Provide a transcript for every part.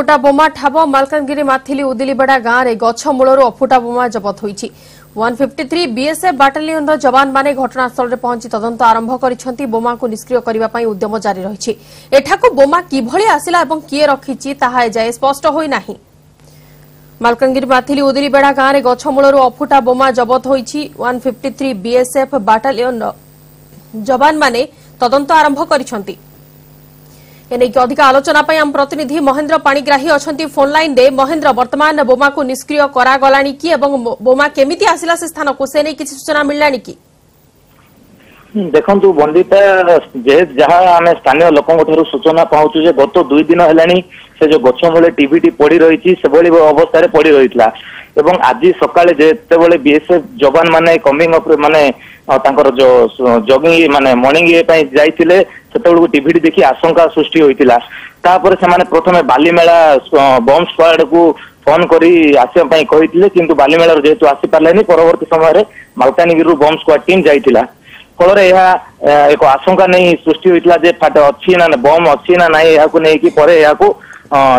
ଅଫୁଟା ବୋମା ଠାବ ମାଲକାନଗିରି ମାଥିଲି ଉଦିଲିବେଡ଼ା ଗାଁରେ ଗଛ ମୂଳରୁ ଅଫୁଟା ବୋମା ଜବତ ହୋଇଛି ওয়ান ফিফটি থ্রি বিএসএফ বাটালিয়নর যবানমানে ঘটনাস্থলে পৌঁছি তদন্ত আরম্ভ করেছেন বোমাকে নিষ্ক্রিয় করা উদ্যম জারি রয়েছে এঠাকু বোমা কিভাবে আসিলা এবং কিয়ে রক্ষিছি তাহা এযায় স্পষ্ট হয়ে না মালকানগিরি মাথিলি উদিলিবেড়া গাঁরে গছমূলর অফুটা বোমা জবত হয়েছে ওয়ান ফিফটি থ্রি বিএসএফ বাটালিয়নর যবানমানে তদন্ত আরম্ভ করেছেন এনেকি অধিক আলোচনা পাই আম প্রতিনিধি মহেন্দ্র পাণিগ্রাহী অনেক ফোন লাইন রে মহেন্দ্র বর্তমান বোমাকু নিষ্ক্রিয় করা গলানি কি এবং বোমা কেমিতি আসিলা সে স্থানকু সে নেই কিছু সূচনা মিললানি কি ଦେଖନ୍ତୁ ଯେ ଯାହା ଆମେ ସ୍ଥାନୀୟ ଲୋକଙ୍କ ଠାରୁ ସୂଚନା ପାଉଛୁ ଯେ ଗତ ଦୁଇ ଦିନ ହେଲାଣି ସେ ଯୋଉ ଗଛ ମୂଳେ ଟିଭିଟି ପଡି ରହିଛି ସେଭଳି ଅବସ୍ଥାରେ ପଡି ରହିଥିଲା ଏବଂ ଆଜି ସକାଳେ ଯେତେବେଳେ ବିଏସଏଫ ଯବାନ ମାନେ କମିଂ ଅପ ମାନେ ତାଙ୍କର ଯୋଉ ଜଗିଂ ମାନେ ମର୍ଣ୍ଣିଂ ଇଏ ପାଇଁ ଯାଇଥିଲେ ସେତେବେଳକୁ ଟିଭିଟି ଦେଖି ଆଶଙ୍କା ସୃଷ୍ଟି ହୋଇଥିଲା ତାପରେ ସେମାନେ ପ୍ରଥମେ ବାଲିମେଳା ବମ୍ ସ୍କ୍ୱାଡକୁ ଫୋନ କରି ଆସିବା ପାଇଁ କହିଥିଲେ କିନ୍ତୁ ବାଲିମେଳାରୁ ଯେହେତୁ ଆସିପାରିଲେନି ପରବର୍ତ୍ତୀ ସମୟରେ ମାଲକାନଗିରିରୁ ବମ୍ ସ୍କ୍ୱାର୍ଡ ଟିମ୍ ଯାଇଥିଲା ଫଳରେ ଏହା ଏକ ଆଶଙ୍କା ନେଇ ସୃଷ୍ଟି ହୋଇଥିଲା ଯେ ଫାଟ ଅଛି ନା ବମ୍ ଅଛି ନା ନାହିଁ ଏହାକୁ ନେଇକି ପରେ ଏହାକୁ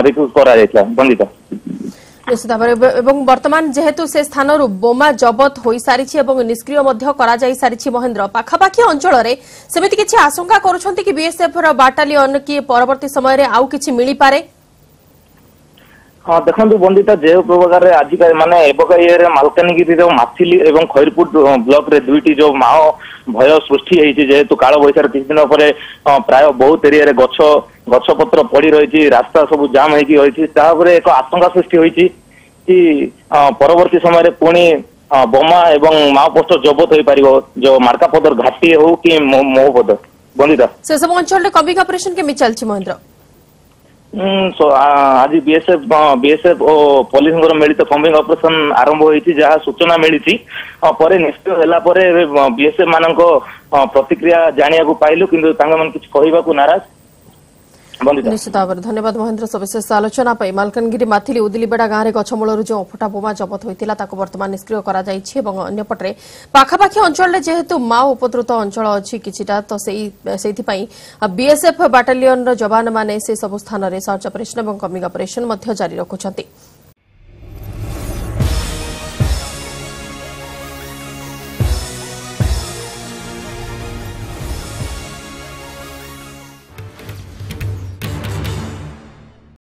ରିକ୍ରୁଟ୍ କରାଯାଇଥିଲା ବନ୍ଦିତ ନିଶ୍ଚିତ ଭାବରେ ଏବଂ ବର୍ତ୍ତମାନ ଯେହେତୁ ସେ ସ୍ଥାନରୁ ବୋମା ଜବତ ହୋଇସାରିଛି ଏବଂ ନିଷ୍କ୍ରିୟ ମଧ୍ୟ କରାଯାଇସାରିଛି ମହେନ୍ଦ୍ର ପାଖାପାଖି ଅଞ୍ଚଳରେ ସେମିତି କିଛି ଆଶଙ୍କା କରୁଛନ୍ତି କି ବିଏସ୍ଏଫ୍ ର ବାଟାଲିୟନ କି ପରବର୍ତ୍ତୀ ସମୟରେ ଆଉ କିଛି ମିଳିପାରେ ହଁ ଦେଖନ୍ତୁ ବନ୍ଦିତା ଯେଉଁ ପ୍ରକାରରେ ଆଜିକା ମାନେ ଏବେକା ଇଏରେ ମାଲକାନଗିରି ଯେଉଁ ମାଥିଲି ଏବଂ ଖଇରପୁର ବ୍ଲକରେ ଦୁଇଟି ଯେଉଁ ମାଓ ଭୟ ସୃଷ୍ଟି ହେଇଛି ଯେହେତୁ କାଳବୈଶାଖ କିଛି ଦିନ ପରେ ପ୍ରାୟ ବହୁତ ଏରିଆରେ ଗଛ ଗଛପତ୍ର ପଡି ରହିଛି ରାସ୍ତା ସବୁ ଜାମ୍ ହେଇକି ରହିଛି ତା ଉପରେ ଏକ ଆଶଙ୍କା ସୃଷ୍ଟି ହୋଇଛି କି ପରବର୍ତ୍ତୀ ସମୟରେ ପୁଣି ବୋମା ଏବଂ ମାଓ ପୋଷ୍ଟର ଜବତ ହୋଇପାରିବ ଯୋଉ ମାର୍କାପଦର ଘାଟି ହଉ କି ମହୁପଦର ବନ୍ଦିତା ସେସବୁ ଅଞ୍ଚଳରେ କବିଂ ଅପରେସନ କେମିତି ଚାଲିଛି ମହେନ୍ଦ୍ର ଆଜି ବିଏସ୍ଏଫ୍ ବିଏସ୍ଏଫ୍ ଓ ପୋଲିସଙ୍କର ମିଳିତ କମ୍ବିଂ ଅପରେସନ୍ ଆରମ୍ଭ ହୋଇଛି ଯାହା ସୂଚନା ମିଳିଛି ପରେ ନିଷ୍କ୍ରିୟ ହେଲା ପରେ ବିଏସ୍ଏଫ୍ ମାନଙ୍କ ପ୍ରତିକ୍ରିୟା ଜାଣିବାକୁ ପାଇଲୁ କିନ୍ତୁ ତାଙ୍କମାନେ କିଛି କହିବାକୁ ନାରାଜ ନିଶ୍ଚିତ ଭାବରେ ଧନ୍ୟବାଦ ମହେନ୍ଦ୍ର ସବିଶେଷ ଆଲୋଚନା ପାଇଁ ମାଲକାନଗିରି ମାଥିଲି ଉଦିଲିବେଡ଼ା ଗାଁରେ ଗଛ ମୂଳରୁ ଯେଉଁ ଅଫଟା ବୋମା ଜବତ ହୋଇଥିଲା ତାକୁ ବର୍ତ୍ତମାନ ନିଷ୍କ୍ରିୟ କରାଯାଇଛି ଏବଂ ଅନ୍ୟପଟେ ପାଖାପାଖି ଅଞ୍ଚଳରେ ଯେହେତୁ ମାଓ ଉପଦ୍ରୁତ ଅଞ୍ଚଳ ଅଛି କିଛିଟା ତ ସେଇ ସେଇଥିପାଇଁ ବିଏସ୍ଏଫ୍ ବାଟାଲିୟନର ଯବାନମାନେ ସେସବୁ ସ୍ଥାନରେ ସର୍ଚ୍ଚ ଅପରେସନ୍ ଏବଂ କମିଂ ଅପରେସନ୍ ମଧ୍ୟ ଜାରି ରଖୁଛନ୍ତି